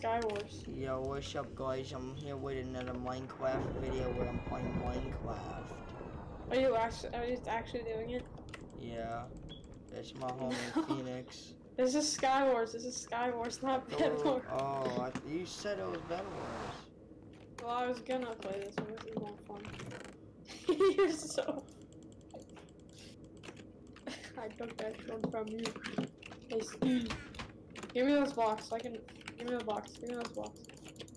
Skywars. Yo, what's up guys? I'm here with another Minecraft video where I'm playing Minecraft. Are you actually are you actually doing it? Yeah. It's my homie Phoenix. This is Skywars. This is Skywars, not Bed Oh, Wars. oh I, you said it was Bed Wars. Well, I was gonna play this one. This is more fun. You're so. I took that one from you. Hey, Steve. Give me those blocks. So I can. Give me the box. Give me those blocks.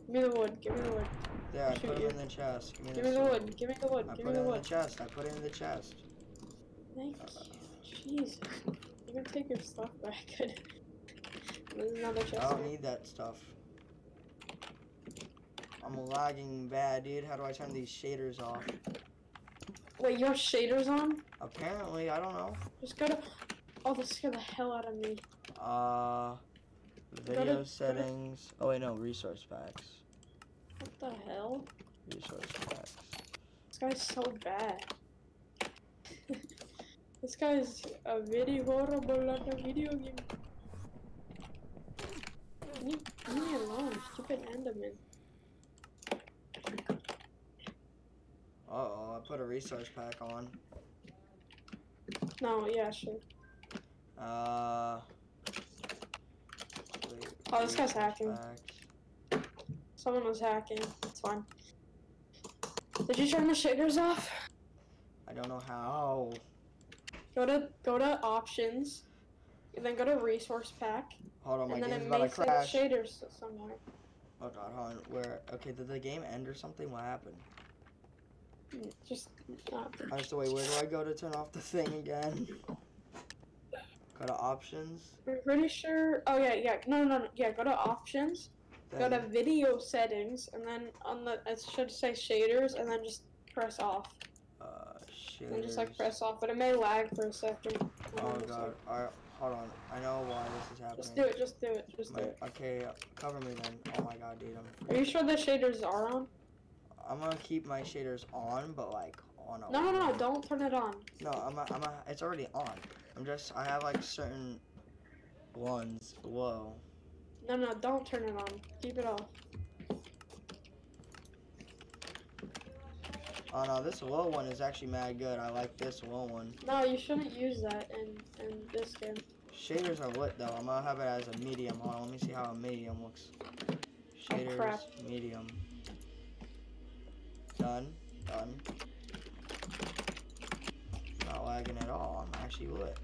Give me the wood. Give me the wood. Yeah, I put you. it in the chest. Give me, wood, Give me the wood. Give me the wood. I Give put me it the in the chest. I put it in the chest. Thank you. Jesus. You can take your stuff back. There's another chest. I don't here. need that stuff. I'm lagging bad, dude. How do I turn these shaders off? Wait, your shaders on? Apparently, I don't know. Just go to. Oh, this scared the hell out of me. Uh, video to- settings. Oh wait, no, resource packs. What the hell? Resource packs. This guy's so bad. this guy's a very horrible at a video game. Leave, leave me alone, stupid Enderman. Uh oh, I put a resource pack on. No, yeah, sure. Uh. Oh, this guy's hacking. packs. Someone was hacking. It's fine. Did you turn the shaders off? I don't know how. Go to go to options, and then go to resource pack, Hold on, my and then game's it about to crash. shaders somewhere. Oh god, hold on. Where? Okay, did the game end or something? What happened? Mm, Just not. I have to wait. Where do I go to turn off the thing again? Go to options. I'm pretty sure. Oh yeah, yeah. No, no, no. Yeah, go to options. Go to video settings, and then on the it should say shaders, and then just press off, uh, shaders. and just like press off. But it may lag for a second. Oh god. Alright, hold on. I know why this is happening. Just do it. Just do it. Just do it. okay, cover me then. Oh my god, dude. I'm Are you sure the shaders are on? I'm gonna keep my shaders on, but like on a No, no, no. Don't turn it on. No, I'm a, I'm a, it's already on. I'm just I have like certain ones Whoa. No, no. Don't turn it on. Keep it off. Oh no, this low one is actually mad good. I like this low one. No, you shouldn't use that in in this game. Shaders are lit though. I'm gonna have it as a medium. Hold on, let me see how a medium looks. Oh, Shaders, crap. medium. Done, done. Not lagging at all. I'm actually lit.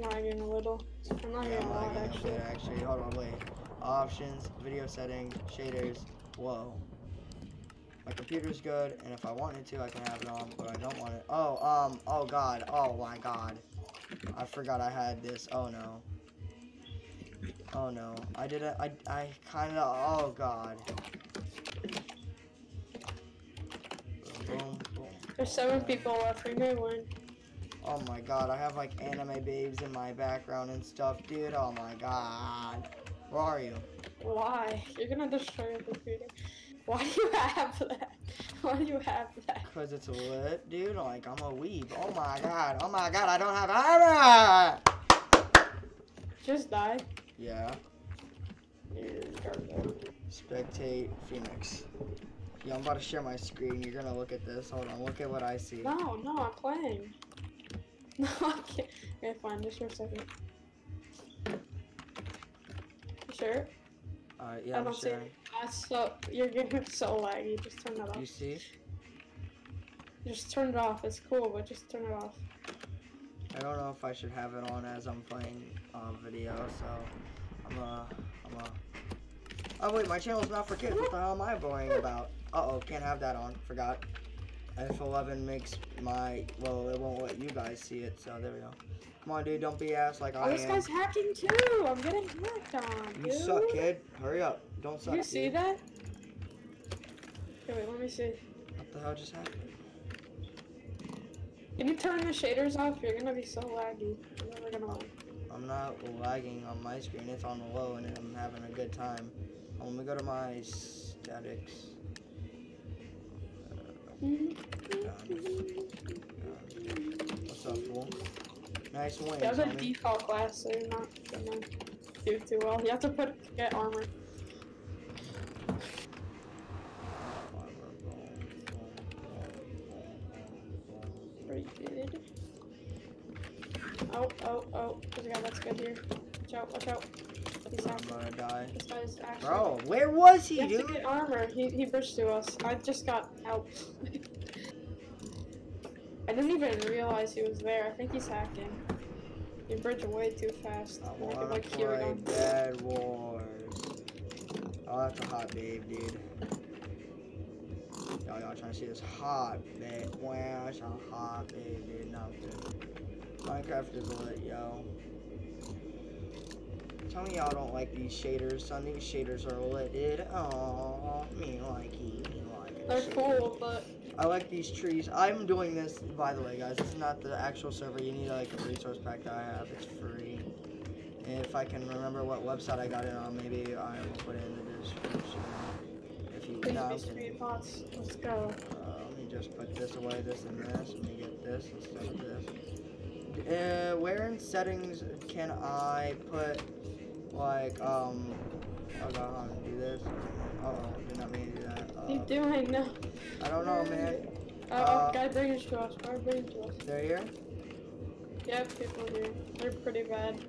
Lagging a little. I'm not Yeah, getting I'm a lot lagging a actually. bit actually. Hold on, wait. Options, video settings, shaders, whoa. My computer's good, and if I wanted to, I can have it on, but I don't want it. Oh, um, oh god, oh my god. I forgot I had this. Oh no. Oh no. I did it. I, I kinda, oh god. There's seven people left. We may win. Oh my god, I have like anime babes in my background and stuff, dude. Oh my god. Where are you? Why? You're gonna destroy your computer. Why do you have that? Why do you have that? Cause it's lit, dude. Like I'm a weeb. Oh my god. Oh my god. I don't have armor. Just die. Yeah. Spectate Phoenix. Yeah, I'm about to share my screen. You're gonna look at this. Hold on. Look at what I see. No, no, I'm playing. No, I can't. Okay, fine. Just for a second. You sure? Alright. Yeah, I I'm don't see sharing. it. That's so. Your game is so laggy. Just turn that off. You see? Just turn it off. It's cool, but just turn it off. I don't know if I should have it on as I'm playing um, video, so I'm uh, I'm uh. Oh wait, my channel's not for kids. What the hell am I boring about? Uh oh, can't have that on. Forgot. F11 makes my well, it won't let you guys see it. So there we go. Come on, dude, don't be ass like Oh, I this am. This guy's hacking too. I'm getting hacked on. You dude. suck, kid. Hurry up. Don't suck. You see dude. that? Okay, wait. Let me see. What the hell just happened? Can you turn the shaders off? You're gonna be so laggy. You're never gonna. I'm not lagging on my screen. It's on the low, and I'm having a good time. I'm gonna go to my statics. Uh, what's up, fool? Nice win. That was a default class, so you're not gonna do too well. You have to put get armor. Pretty good. Oh, oh, oh. There's a guy that's good here. Watch out, watch out. He's I'm gonna die. This guy's actually. Bro, where was You he, have to dude? get armor. He, he bridged to us. I just got out. I didn't even realize he was there. I think he's hacking. He bridged way too fast. I I wanna like hear it play. Dead Wars. Oh, that's a hot babe, dude. Y'all, y'all trying to see this hot babe? Wow, it's a hot babe, dude. No, dude. Minecraft is lit, yo. Tell me y'all don't like these shaders, son. These shaders are lit. Oh, me like it, me like it. They're cool, but I like these trees. I'm doing this, by the way, guys. It's not the actual server. You need like a resource pack that I have. It's free. And if I can remember what website I got it on, maybe I will put it in the description. If you please no, be I'm kidding. speed bots. Let's go. Uh, let me just put this away, this and this. Let me get this instead of this. Uh, where in settings can I put like um? Oh god, hold on, do this. Uh oh, did not mean to do that. Are you Uh, doing? No. I don't know, man. Oh, Uh, oh, guy bring it to us. Guy bring it to us. They're here. Yeah, people here. They're pretty bad.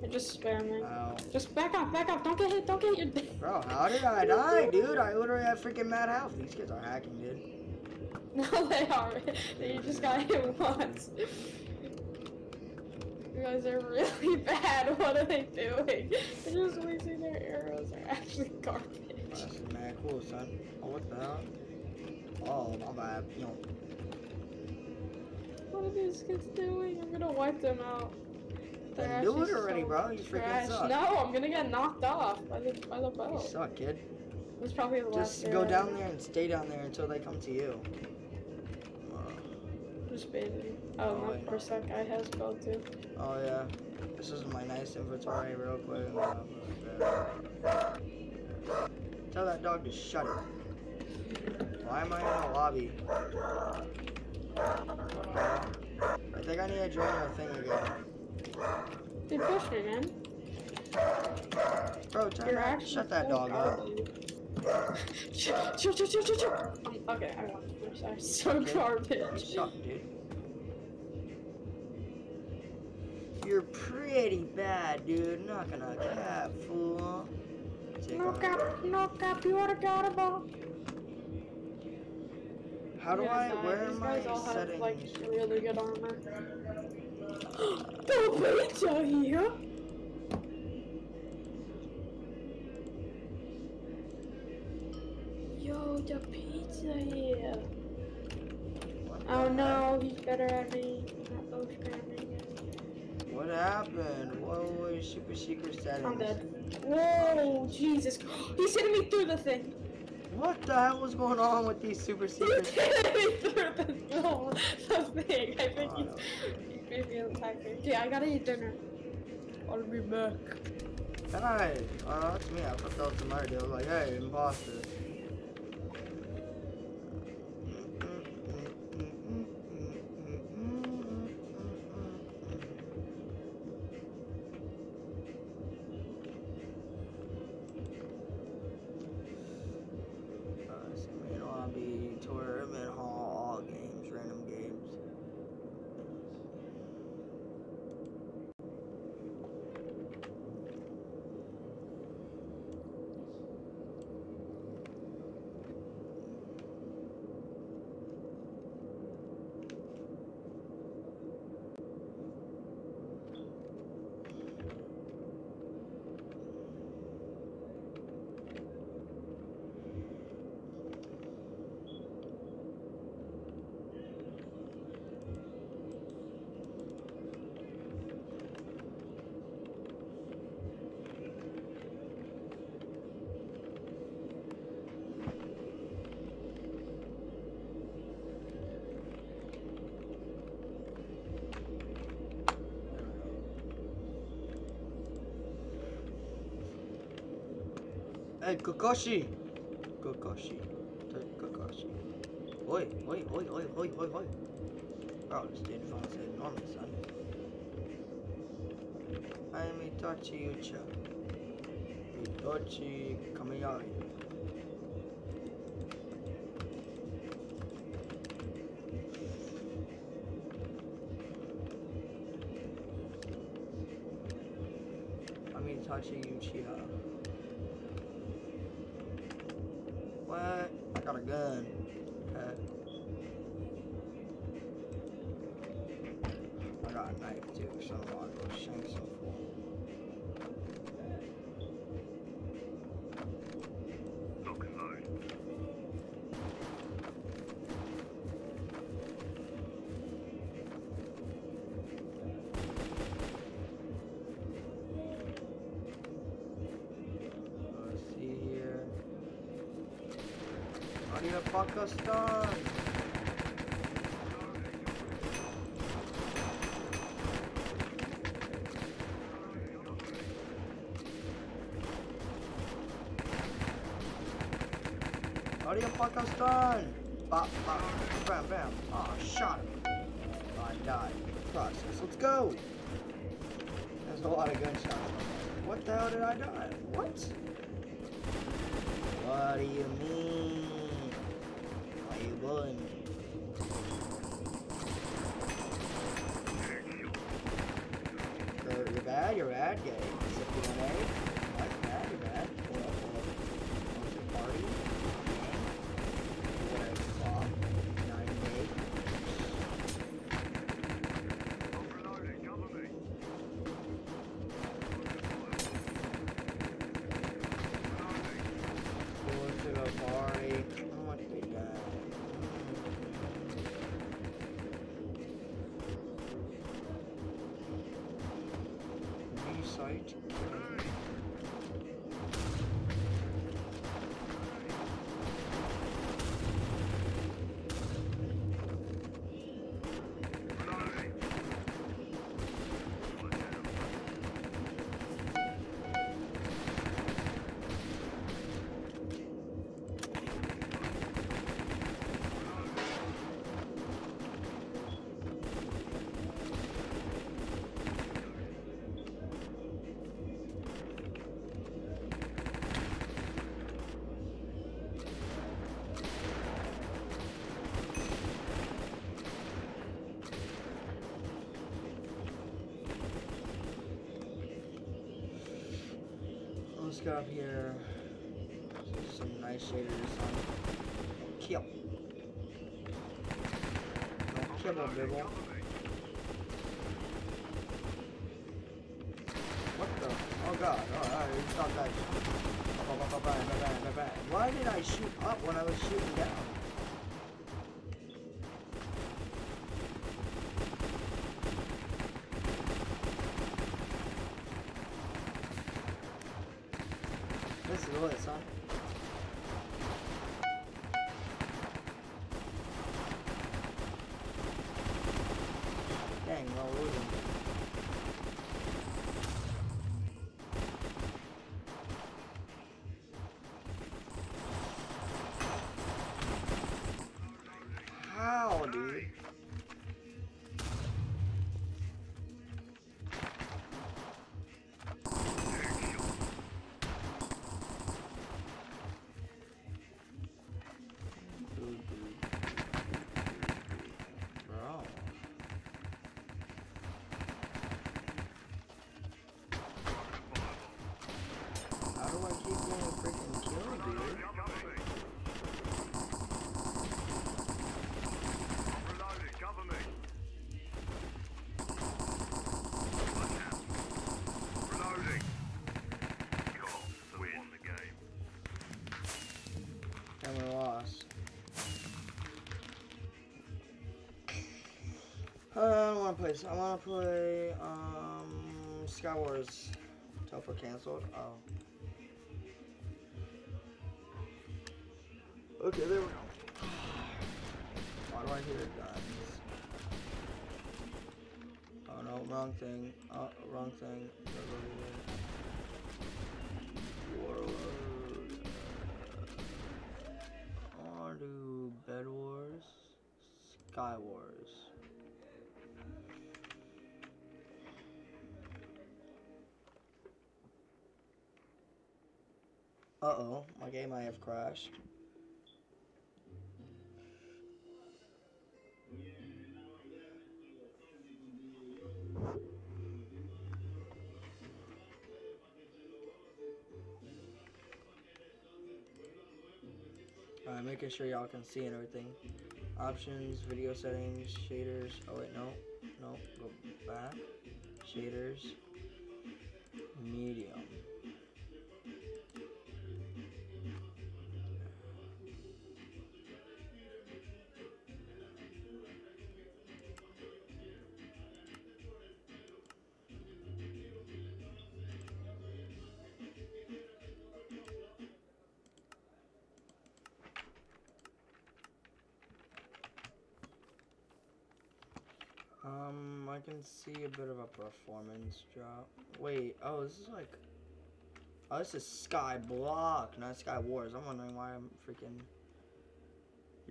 They're just spamming. Ow. Just back off, back off. Don't get hit. Don't get hit. Bro, how did I die, dude? I literally have freaking mad health. These kids are hacking, dude. No, they aren't. They just got hit once. Guys are really bad. What are they doing? They're just wasting their arrows. They're actually garbage. Oh, this mad cool, son. Oh, what the hell? Oh, my bad. Yo. What are these kids doing? I'm gonna wipe them out. They're Then do it already, so bro. You freaking suck. No, I'm gonna get knocked off by the by the You suck, kid. That's probably the last. Just go down there and stay down there until they come to you. Just baiting. Oh, Oh, no, of course that guy has bow too. Oh, yeah. This is my nice inventory, real quick. Tell that dog to shut it. Why am I in the lobby? I think I need to join our thing again. Dude, push me, man. Bro, that, shut that dog up. chill, chill, chill. Um, okay, I. I'm. So Okay. You garbage. suck, dude. You're pretty bad, dude. Not gonna cap, fool. Take No off. cap, no cap, you are got. How do I? Where These am guys I all have like really good armor. no pizza here. Yo, the pizza here. Oh no, he's better at me. What happened? What was super secret settings? I'm dead. Whoa, Jesus. He's hitting me through the thing. What the hell was going on with these super He's secrets? hitting me through the, no, the thing. I think Oh, he's, he's maybe attacking. Okay, I gotta eat dinner. I'll be back. Can I? Oh, that's me. I thought that was somebody. I was like, hey, imposter. Hey! Kakashi. Take Kakashi. Oi, oi, oi, oi, oi, oi, oi. Bro, this dude phone's enormous, son. I'm Itachi Ucha. Itachi Kamiyari. Apache Uchiha. So I'll go shank some fool. Lock and load. Pakistan? Pakistan? Bop, bop, bam, bam. Oh, shot him. I died. Process. Let's go. There's a lot of gunshots. What the hell did I die? What? What do you mean? B Up here. Some nice shaders on kill. Don't kill a bibble. What the? Oh god. Oh, Alright, stop that. Ba, ba, ba, ba, ba, ba, ba. Why did I shoot up when I was shooting down? Don't want to play. I want to play um, Sky Wars. Teleport canceled. Oh. Okay, there we go. Why do I hear guns? Oh no, wrong thing. Oh, wrong thing. Warlord. I want to Bed Wars, Sky Wars. Uh-oh, my game might have crashed. Alright, making sure y'all can see and everything. Options, video settings, shaders. Oh wait, no, no, go back. Shaders, medium. Can see a bit of a performance drop. Wait, oh, this is like. Oh, this is Sky Block, not Sky Wars. I'm wondering why I'm freaking.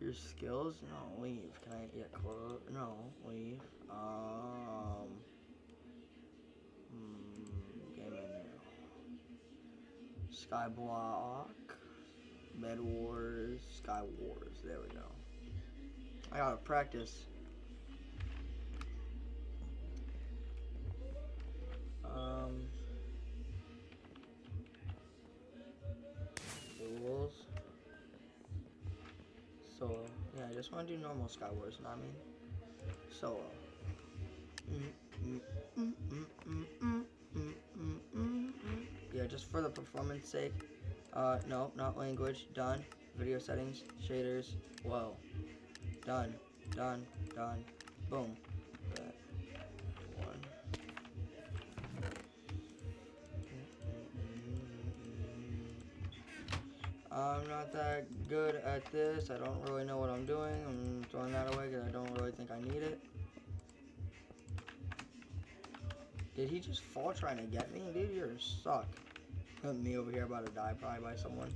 Your skills? No, leave. Can I get close? No, leave. Um. Hmm, game menu. Sky Block. Bed Wars. Sky Wars. There we go. I gotta practice. Um, rules. So, yeah, I just want to do normal Sky Wars, you know what I mean? Solo. Yeah, just for the performance sake. Uh, no, not language. Done. Video settings. Shaders. Whoa. Done. Done. Done. Boom. I'm not that good at this. I don't really know what I'm doing. I'm throwing that away because I don't really think I need it. Did he just fall trying to get me? Dude, you're a suck. me over here about to die probably by someone.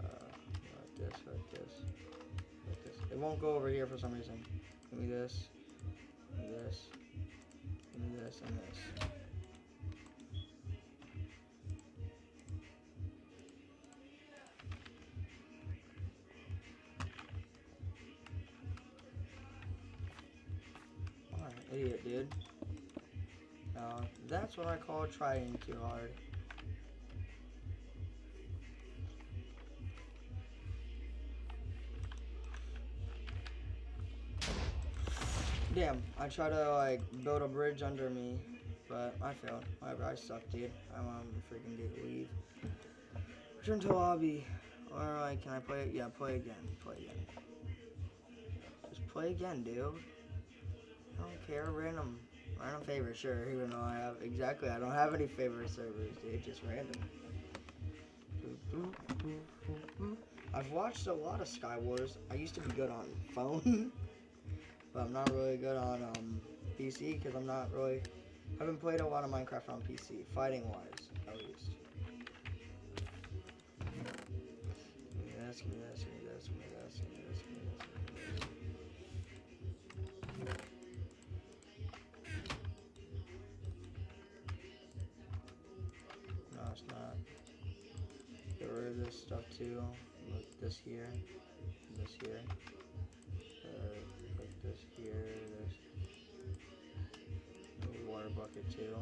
Uh, like this, like this, like this. It won't go over here for some reason. Give me this, give me this, give me this, and this. Call trying too hard. Damn, I try to like build a bridge under me, but I failed. Whatever, I suck, dude. I'm um, freaking dude, leave. Return to lobby. Alright, can I play it? Yeah, play again. Play again. Just play again, dude. I don't care. Random, random favorite, sure. Even though I have exactly, I don't have any favorite servers, dude. Just random. I've watched a lot of Sky Wars. I used to be good on phone, but I'm not really good on um, PC because I'm not really. I haven't played a lot of Minecraft on PC, fighting wise, at least. Stuff too. Put this here. This here. Uh, put this here. This. Water bucket too.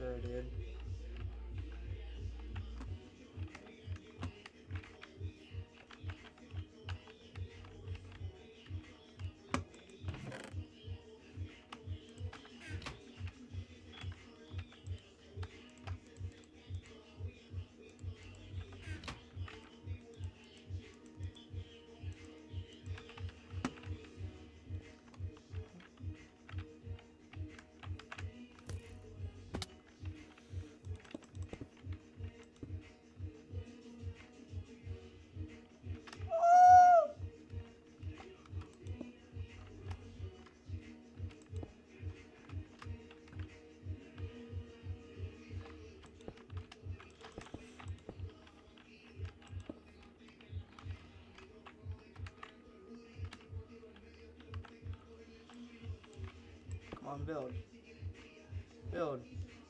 Sure did. on build. Build,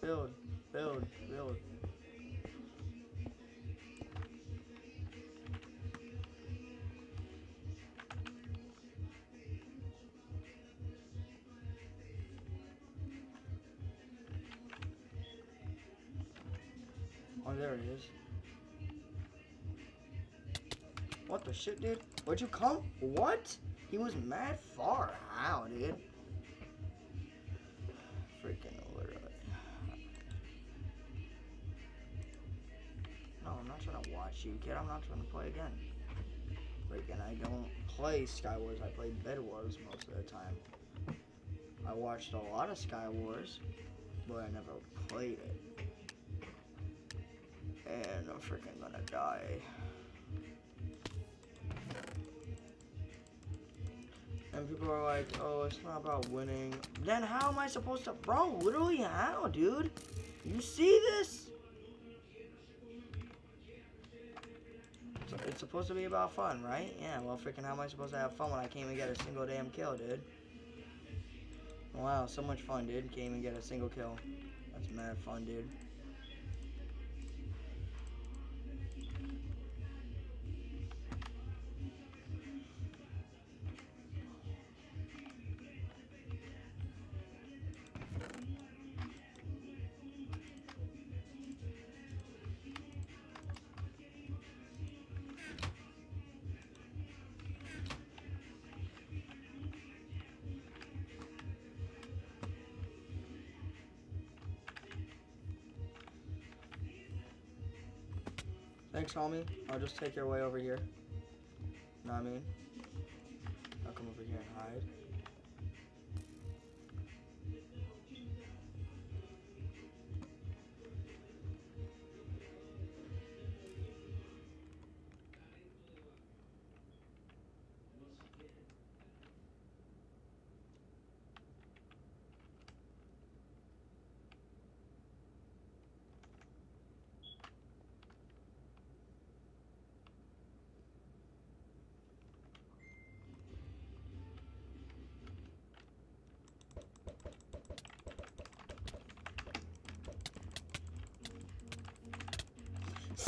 build, build, build. Oh, there it is. What the shit, dude? Where'd you come? What? He was mad far out, dude. Kid. I'm not trying to play again. Freaking, I don't play Skywars. I play Bed Wars most of the time. I watched a lot of Sky Wars, but I never played it. And I'm freaking gonna die. And people are like, oh, it's not about winning. Then how am I supposed to, bro, literally how, dude? You see this? Supposed to be about fun, right? Yeah, well, freaking how am I supposed to have fun when I can't even get a single damn kill, dude? Wow, so much fun, dude. Can't even get a single kill. That's mad fun, dude. Thanks, homie. I'll just take your way over here. Know what I mean?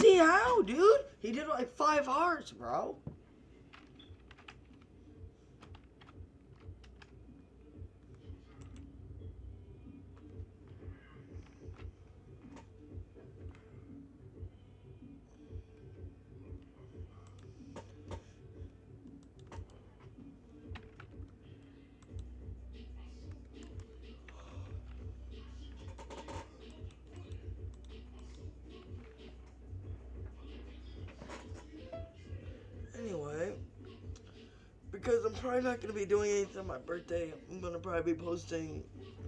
See how, dude? He did like five hearts, bro. Probably not gonna be doing anything on my birthday, I'm gonna probably be posting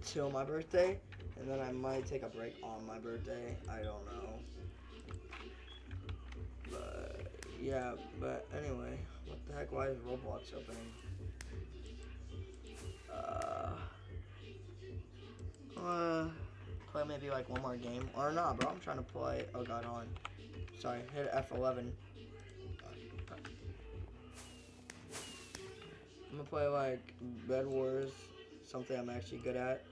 till my birthday, and then I might take a break on my birthday. I don't know. But yeah, but anyway, what the heck? Why is Roblox opening? Uh, uh, play maybe like one more game or not, bro. I'm trying to play. Oh god, on. Sorry, hit F11. I'm gonna play like Bed Wars, something I'm actually good at.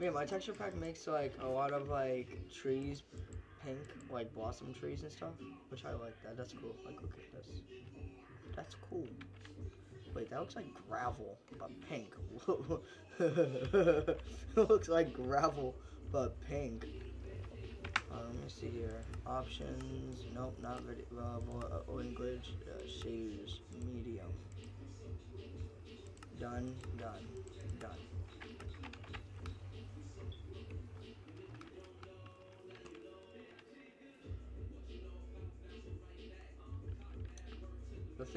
Yeah, my texture pack makes like a lot of like trees pink, like blossom trees and stuff, which I like that. That's cool. Like, look at this. That's cool. Wait, that looks like gravel, but pink. it looks like gravel, but pink. Uh, let me see here. Options. Nope, not video. Uh, language. Uh, shaders. Medium. Done. Done. Done.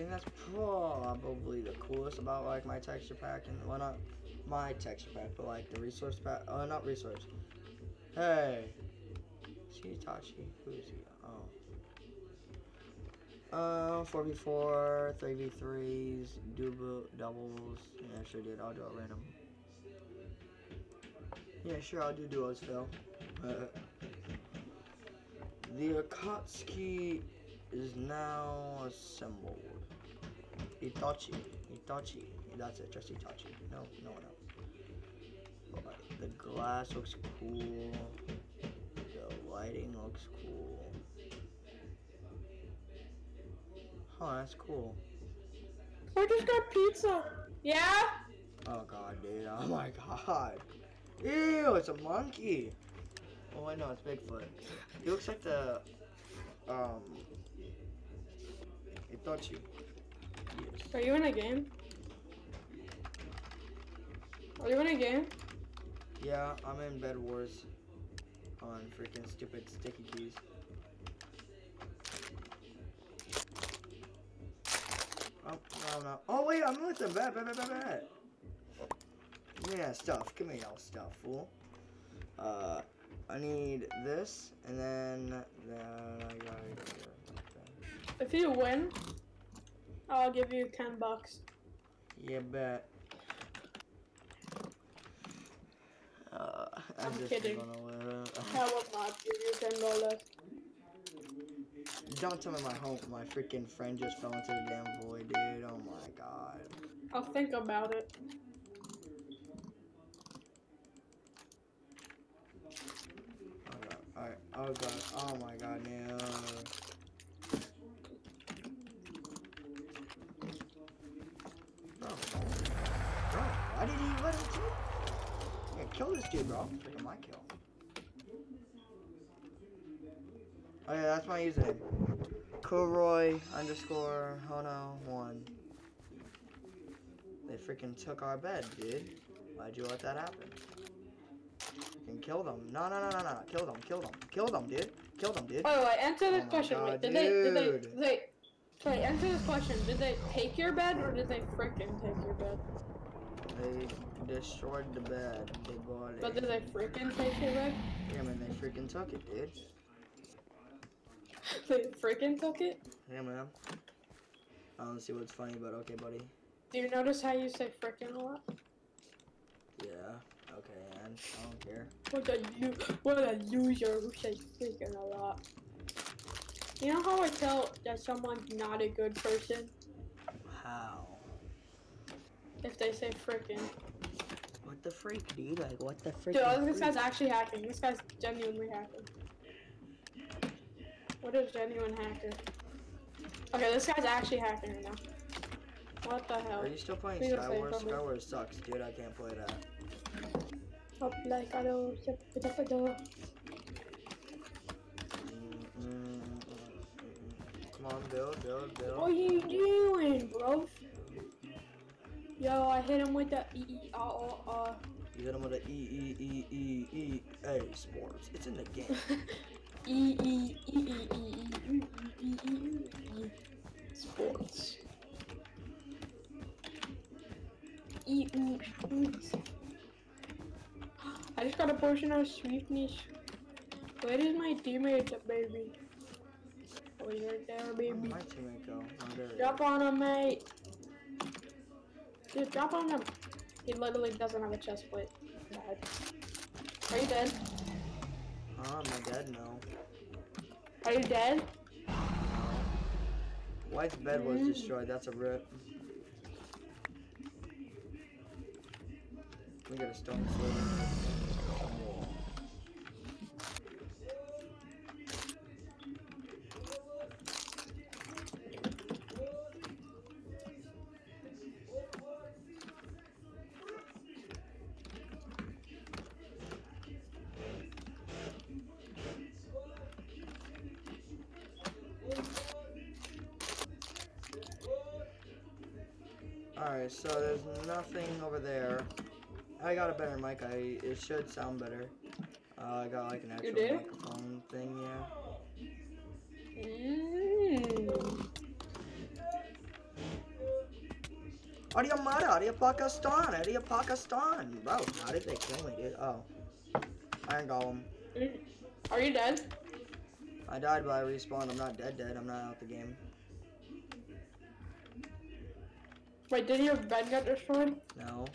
The thing that's probably the coolest about like my texture pack and well not my texture pack but like the resource pack uh not resource. Hey is he Itachi who is he? Oh. Uh 4v4 3v3s double doubles. Yeah sure did. I'll do it random. Yeah sure I'll do duos Phil. Uh, the Akatsuki is now assembled. Itachi. Itachi. That's it, just Itachi. No, no one else. The glass looks cool. The lighting looks cool. Oh, that's cool. I just got pizza. Yeah? Oh god, dude. Oh my god. Ew, it's a monkey. Oh wait, no, it's Bigfoot. He looks like the um Itachi. Are you in a game? Are you in a game? Yeah, I'm in Bed Wars on freaking stupid sticky keys. Oh, no, no. Oh, wait, I'm with bet, bet, bet, bet. Give me that stuff. Give me all stuff, fool. Uh, I need this, and then, then I gotta If you win, I'll give you 10 bucks. Yeah, bet. Uh, I'm, I'm kidding. I will not give you $10. Don't tell me my home, my freaking friend just fell into the damn void, dude. Oh my god. I'll think about it. Oh god. Alright. Oh god. Oh my god, no. Bro. Bro, why did he let him kill? Yeah, kill this dude, bro. Freaking my kill. Oh yeah, that's my username. Kuroi underscore Hono one. They freaking took our bed, dude. Why'd you let that happen? Freaking kill them. No, no, no, no, no. Kill them, kill them. Kill them, dude. Kill them, dude. By the way, answer this Oh question. God, Wait, did they, did they, did they, sorry, answer this question. Did they take your bed or did they freaking take your bed? They destroyed the bed. They bought it. But did they freaking take your bed? Yeah, man, they freaking took it, dude. They freaking took it? Yeah, man. I don't see what's funny, but okay, buddy. Do you notice how you say freaking a lot? Yeah. Okay, and I don't care. What a lo- what a loser who says freaking a lot. You know how I tell that someone's not a good person How? if they say freaking? What the freak, dude? Like, what the freak? Dude, this guy's actually hacking. This guy's genuinely hacking. What is genuine hacker? Okay, this guy's actually hacking right now. What the hell? Are you still playing Please say Skywars? something. Skywars sucks, dude. I can't play that. Up like I don't. yep, yep, yep, yep. Mm, mm, mm, mm. Come on, build, build, build. What are you doing, bro? Yo, I hit him with the e e uh uh uh. You hit him with a E E E E E A sports. It's in the game. E E E E E E E E E E E sports. E E E. I just got a portion of sweetness. Where is my teammate, baby? Oh, you're there, baby. my teammate go? Oh, Drop on him, mate. Dude, drop on him. He literally doesn't have a chest plate. Bad. Are you dead? is. Oh, am I dead? No. Are you dead? White's bed was Mm. destroyed. That's a rip. We got a stone sword. Nothing over there. I got a better mic. I it should sound better. Uh, I got like an actual microphone thing, yeah. Mm. Aria Mara, Aria Pakistan, Aria Pakistan. Bro, how did they kill me, dude? Oh. Iron Golem. Mm. Are you dead? I died, but I respawned. I'm not dead dead. I'm not out the game. Wait, did your bed get destroyed? No.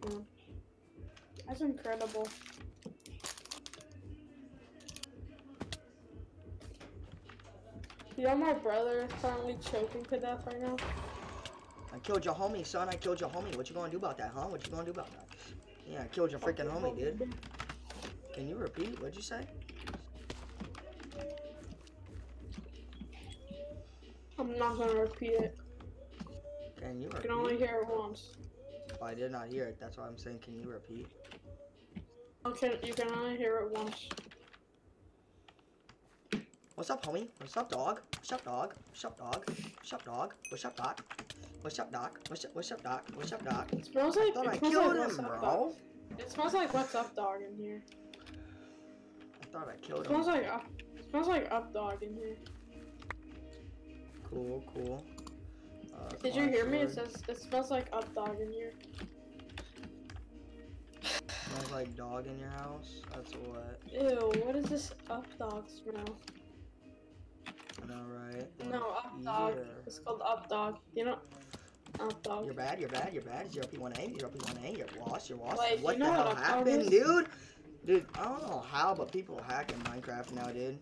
Mm. That's incredible. You know my brother is currently choking to death right now? I killed your homie, son. I killed your homie. What you gonna do about that, huh? What you gonna do about that? Yeah, I killed your freaking homie, dude. Can you repeat? What'd you say? I'm not gonna repeat it. Can you You repeat? can only hear it once. Oh, I did not hear it. That's why I'm saying, can you repeat? Okay, you can only hear it once. What's up, homie? What's up, dog? What's up, dog? What's up, dog? What's up, dog? What's up, doc? What's up, doc? What's up, what's up, doc? What's up, doc? It smells I like thought I killed like him, what's up, dog. It smells like what's up dog in here. I thought I killed It him. smells like up it smells like up dog in here. Cool, cool. Did you hear me? It says it smells like up dog in here. Smells like dog in your house. That's what. Ew, what is this up dog smell? I know, right? No, up dog. Here. It's called up dog. You know up dog. You're bad, you're bad, you're bad. Zero P1A, zero P1A, you're lost, you're lost. Like, what you know the hell what happened, dude? Dude, I don't know how, but people hack in Minecraft now, dude.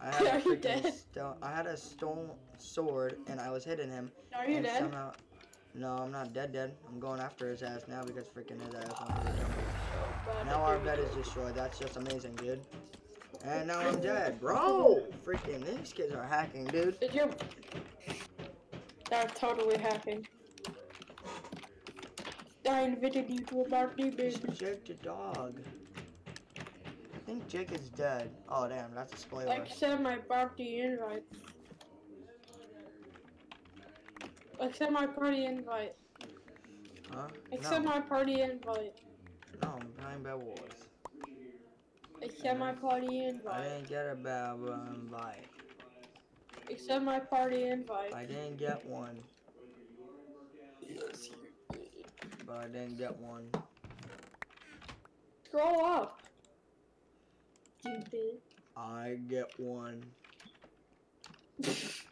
I had Are a you dead? I had a stone sword, and I was hitting him. Are you dead? Somehow, no, I'm not dead, dead. I'm going after his ass now because freaking his ass wanted to kill Now our bed is destroyed. That's just amazing, dude. And now I'm dead, bro. Freaking these kids are hacking, dude. Did you? They're totally hacking. I invited you to a party, baby. Jake the dog. I think Jake is dead. Oh damn, that's a spoiler. Accept my party invite. Accept my party invite. Huh? Accept no, my party invite. no, I'm playing Bed Wars. Accept my party invite. I didn't get a bad invite. Accept my party invite. I didn't get one, but I didn't get one. Scroll up. You did. I get one.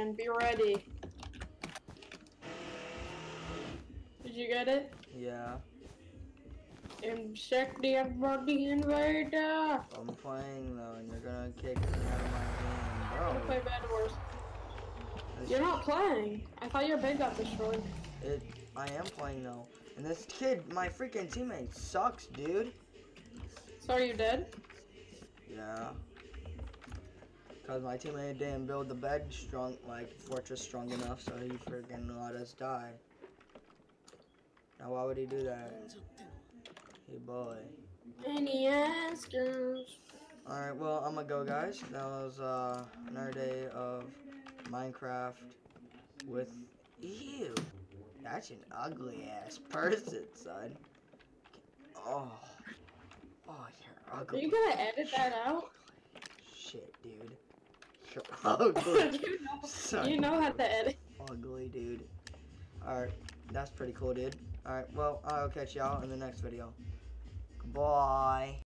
again. Be ready. Did you get it? Yeah, Insect the party invader. Uh. I'm playing though, and you're gonna kick me out of my game. I'm game, gonna play Bed Wars. This- You're not playing. I thought your bed got destroyed. It, I am playing though, and this kid, my freaking teammate, sucks, dude. So are you dead? Yeah. Cause my teammate didn't build the bed strong, like fortress strong enough, so he freaking let us die. Now why would he do that? Hey boy. Any askers? All right, well I'm gonna go, guys. That was uh, another day of Minecraft with you. That's an ugly ass person, son. Oh, oh, you're ugly. Are you gonna edit that out? Shit, dude. You're ugly. Oh, you, know, you know how to edit. ugly, dude. Alright, that's pretty cool, dude. Alright, well, I'll catch y'all in the next video. Goodbye.